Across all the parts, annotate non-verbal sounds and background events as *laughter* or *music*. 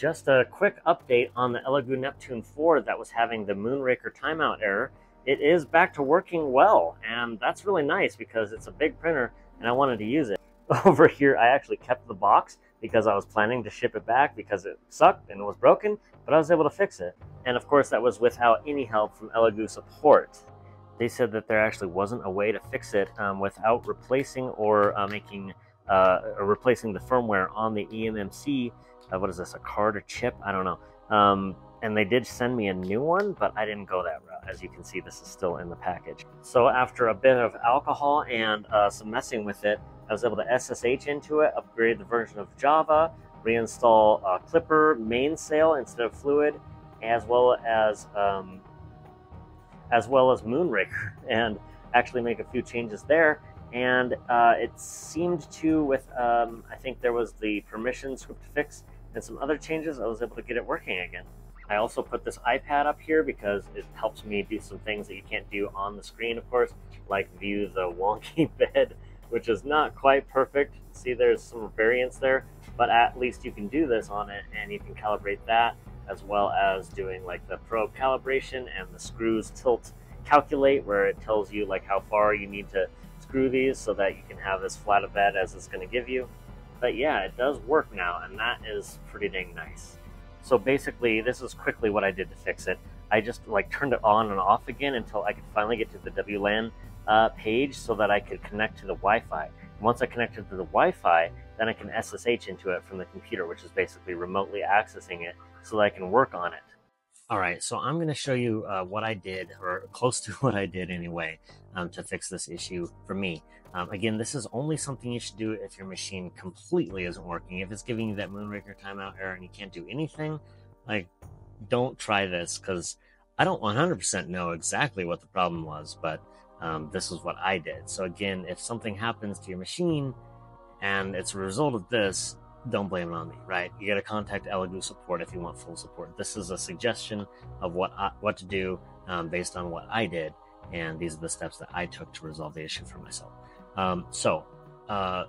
Just a quick update on the Elegoo Neptune 4 that was having the Moonraker timeout error. It is back to working well, and that's really nice because it's a big printer and I wanted to use it. *laughs* Over here, I actually kept the box because I was planning to ship it back because it sucked and was broken, but I was able to fix it. And of course, that was without any help from Elegoo support. They said that there actually wasn't a way to fix it um, without replacing or uh, making uh, or replacing the firmware on the eMMC. Uh, what is this? A card or chip? I don't know. Um, and they did send me a new one, but I didn't go that route. As you can see, this is still in the package. So after a bit of alcohol and uh, some messing with it, I was able to SSH into it, upgrade the version of Java, reinstall uh, Klipper mainsail instead of Fluidd, as well as um, as well as Moonraker, *laughs* and actually make a few changes there. And uh, it seemed to, with um, I think there was the permission script fix and some other changes, I was able to get it working again. I also put this iPad up here because it helps me do some things that you can't do on the screen, of course, like view the *laughs* wonky bed, which is not quite perfect. See, there's some variance there, but at least you can do this on it and you can calibrate that as well as doing like the probe calibration and the screws tilt calculate where it tells you like how far you need to screw these so that you can have as flat a bed as it's going to give you. But yeah, it does work now and that is pretty dang nice. So basically, this is quickly what I did to fix it. I just like turned it on and off again until I could finally get to the WLAN uh, page so that I could connect to the Wi-Fi. Once I connected to the Wi-Fi, then I can SSH into it from the computer, which is basically remotely accessing it so that I can work on it. All right, so I'm going to show you uh, what I did, or close to *laughs* what I did anyway, um, to fix this issue for me. Um, again, this is only something you should do if your machine completely isn't working. If it's giving you that Moonraker timeout error and you can't do anything, like, don't try this because I don't 100% know exactly what the problem was, but um, this is what I did. So again, if something happens to your machine and it's a result of this, don't blame it on me, right? You got to contact Elegoo support if you want full support. This is a suggestion of what I, what to do um, based on what I did, and these are the steps that I took to resolve the issue for myself. Um, so, uh,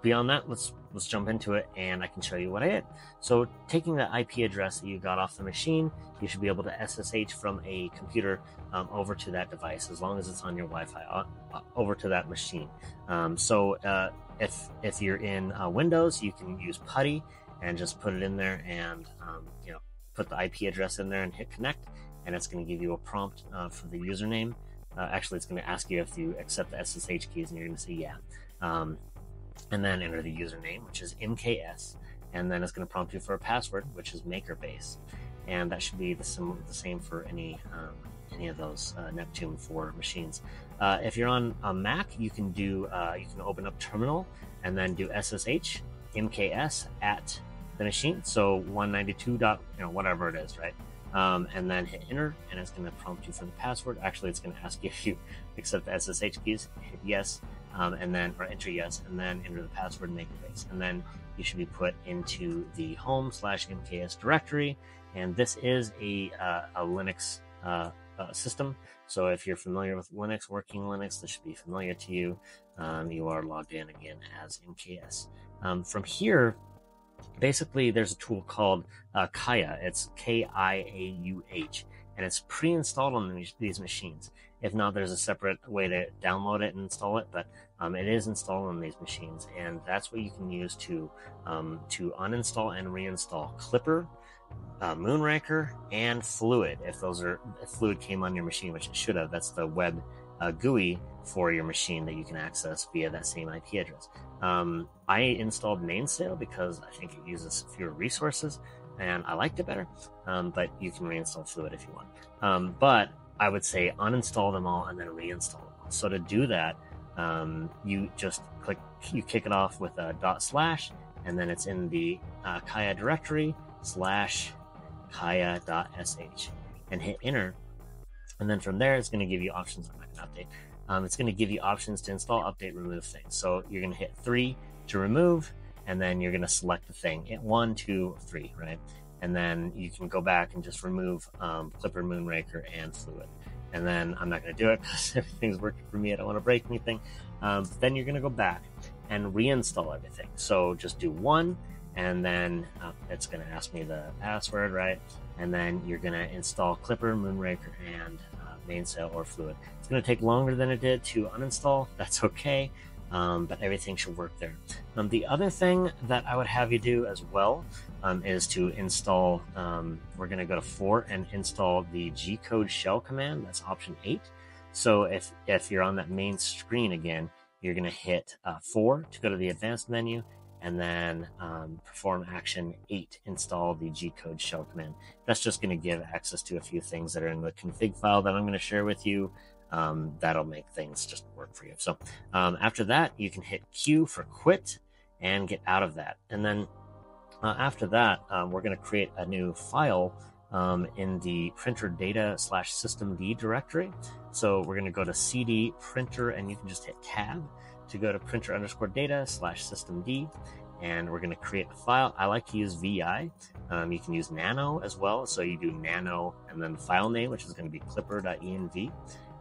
beyond that, let's let's jump into it, and I can show you what I did. So, taking the IP address that you got off the machine, you should be able to SSH from a computer um, over to that device, as long as it's on your Wi-Fi, uh, uh, over to that machine. Um, so, uh, if if you're in uh, Windows, you can use PuTTY and just put it in there, and um, you know, put the IP address in there and hit connect, and it's going to give you a prompt uh, for the username. Uh, actually, it's going to ask you if you accept the SSH keys, and you're going to say yeah. Um, and then enter the username, which is MKS, and then it's going to prompt you for a password, which is MakerBase, and that should be the, sim- the same for any um, any of those uh, Neptune 4 machines. Uh, if you're on a Mac, you can do uh, you can open up Terminal and then do SSH MKS at the machine. So 192 dot you know whatever it is, right? Um, and then hit enter, and it's going to prompt you for the password. Actually, it's going to ask you *laughs* if you accept the SSH keys. Hit yes, um, and then or enter yes, and then enter the password and MakerBase, and then you should be put into the home slash MKS directory. And this is a uh, a Linux uh, uh, system. So if you're familiar with Linux, working Linux, this should be familiar to you. Um, you are logged in again as MKS. Um, from here, basically, there's a tool called uh, KIAUH. It's K I A U H, and it's pre-installed on these, machines. If not, there's a separate way to download it and install it, but um, it is installed on these machines, and that's what you can use to um, to uninstall and reinstall Klipper, uh, Moonraker and Fluidd. If those are if Fluidd came on your machine, which it should have, that's the web uh, GUI for your machine that you can access via that same IP address. Um, I installed Mainsail because I think it uses fewer resources and I liked it better. Um, but you can reinstall Fluidd if you want. Um, but I would say uninstall them all and then reinstall them. All. So to do that, um, you just click, you kick it off with a dot slash, and then it's in the uh, KIAUH directory slash kiauh.sh and hit enter. And then from there, it's going to give you options. Going to update. Um, it's going to give you options to install, update, remove things. So you're going to hit three to remove, and then you're going to select the thing. Hit one, two, three, right? And then you can go back and just remove um, Klipper, Moonraker, and Fluidd. And then I'm not going to do it *laughs* because everything's working for me. I don't want to break anything. Um, then you're going to go back and reinstall everything. So just do one, and then uh, it's going to ask me the password, right? And then you're going to install Klipper, Moonraker, and uh, Mainsail or Fluidd. It's going to take longer than it did to uninstall. That's okay, um, but everything should work there. Um, the other thing that I would have you do as well um, is to install. Um, we're going to go to four and install the G code shell command. That's option eight. So if if you're on that main screen again, you're going to hit uh, four to go to the advanced menu and then um, perform action 8, install the G-code shell command. That's just going to give access to a few things that are in the config file that I'm going to share with you. Um, that'll make things just work for you. So um, after that, you can hit Q for quit and get out of that. And then uh, after that, um, we're going to create a new file um, in the printer data slash systemd directory. So we're going to go to CD printer and you can just hit tab to go to printer underscore data slash systemd and we're going to create a file. I like to use VI. Um, you can use nano as well. So you do nano and then file name, which is going to be klipper.env.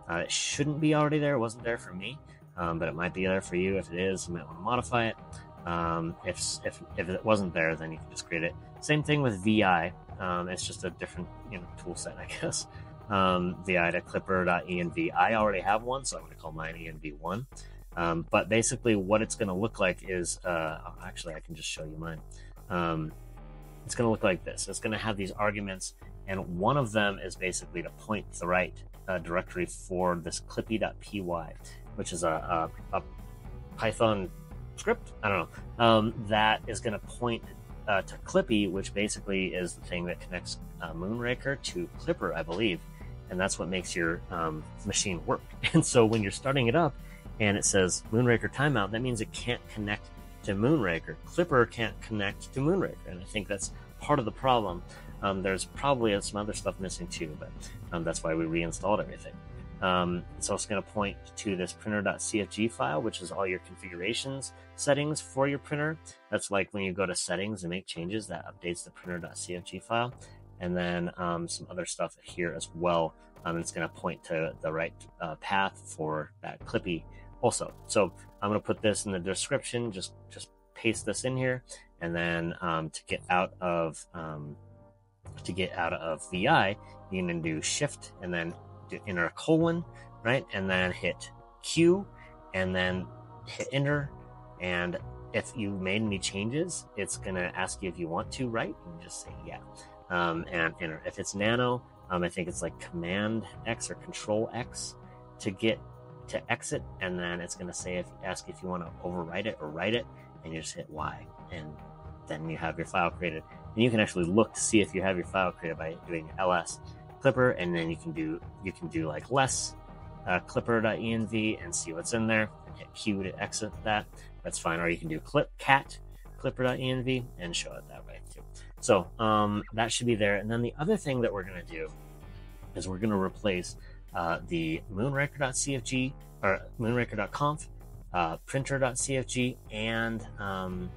Uh, it shouldn't be already there. It wasn't there for me, um, but it might be there for you. If it is, you might want to modify it. Um, if, if, if it wasn't there, then you can just create it. Same thing with VI. Um, it's just a different you know tool set, I *laughs* guess. Um, VI to klipper.env. I already have one, so I'm going to call mine env1. Um, but basically, what it's going to look like is uh, actually, I can just show you mine. Um, it's going to look like this. It's going to have these arguments, and one of them is basically to point the right uh, directory for this klippy.py, which is a, a, a, Python script. I don't know. Um, that is going to point uh, to Klippy, which basically is the thing that connects uh, Moonraker to Klipper, I believe. And that's what makes your um, machine work. *laughs* And so when you're starting it up, and it says Moonraker timeout, that means it can't connect to Moonraker. Klipper can't connect to Moonraker, and I think that's part of the problem. Um, there's probably some other stuff missing too, but um, that's why we reinstalled everything. Um, it's also going to point to this printer.cfg file, which is all your configurations settings for your printer. That's like when you go to settings and make changes, that updates the printer.cfg file. And then um, some other stuff here as well. Um, it's going to point to the right uh, path for that Klippy also. So I'm going to put this in the description. Just just paste this in here, and then um, to get out of um, to get out of VI, you can do Shift and then do enter a colon, right, and then hit Q, and then hit Enter. And if you made any changes, it's going to ask you if you want to, right? And just say yeah, um, and enter. If it's Nano, um, I think it's like Command X or Control X to get to exit, and then it's going to say if ask if you want to overwrite it or write it, and you just hit Y, and then you have your file created. And you can actually look to see if you have your file created by doing ls klipper, and then you can do you can do like less uh, klipper.env and see what's in there, and hit Q to exit that. That's fine. Or you can do clip cat klipper.env and show it that way too. So um, that should be there. And then the other thing that we're going to do is we're going to replace uh, the moonraker.cfg or moonraker.conf, uh, printer.cfg, and um,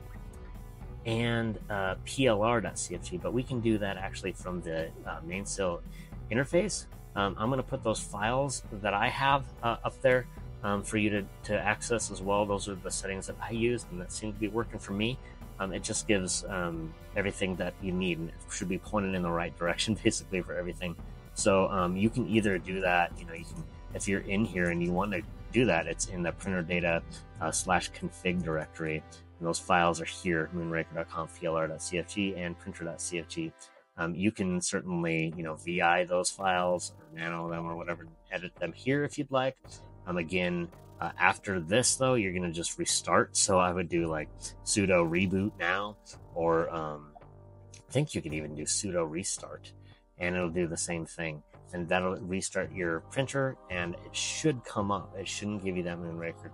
and uh, plr.cfg. But we can do that actually from the uh, Mainsail interface. Um, I'm going to put those files that I have uh, up there um, for you to, to access as well. Those are the settings that I used, and that seem to be working for me. Um, it just gives um, everything that you need, and it should be pointed in the right direction, *laughs* basically, for everything so um, you can either do that, you know, you can, if you're in here and you want to do that, it's in the printer data uh, slash config directory. And those files are here, moonraker.conf, plr.cfg, and printer.cfg. Um, you can certainly, you know, VI those files or nano them or whatever, edit them here if you'd like. Um, again, uh, after this though, you're going to just restart. So I would do like sudo reboot now, or um, I think you can even do sudo restart and it'll do the same thing. And that'll restart your printer and it should come up. It shouldn't give you that Moonraker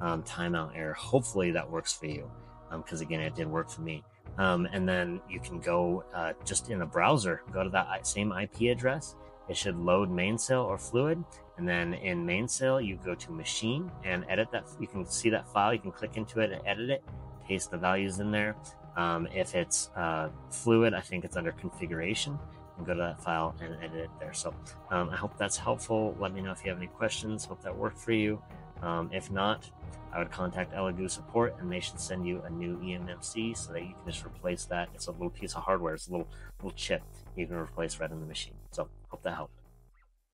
um, timeout error. Hopefully that works for you because um, again, it did work for me. Um, and then you can go uh, just in a browser, go to that same IP address. It should load mainsail or fluidd. And then in mainsail, you go to machine and edit that. You can see that file. You can click into it and edit it, paste the values in there. Um, if it's uh, fluidd, I think it's under configuration and go to that file and edit it there. So um, I hope that's helpful. Let me know if you have any questions. Hope that worked for you. Um, if not, I would contact Elegoo support and they should send you a new eMMC so that you can just replace that. It's a little piece of hardware, it's a little little chip you can replace right in the machine. So hope that helped.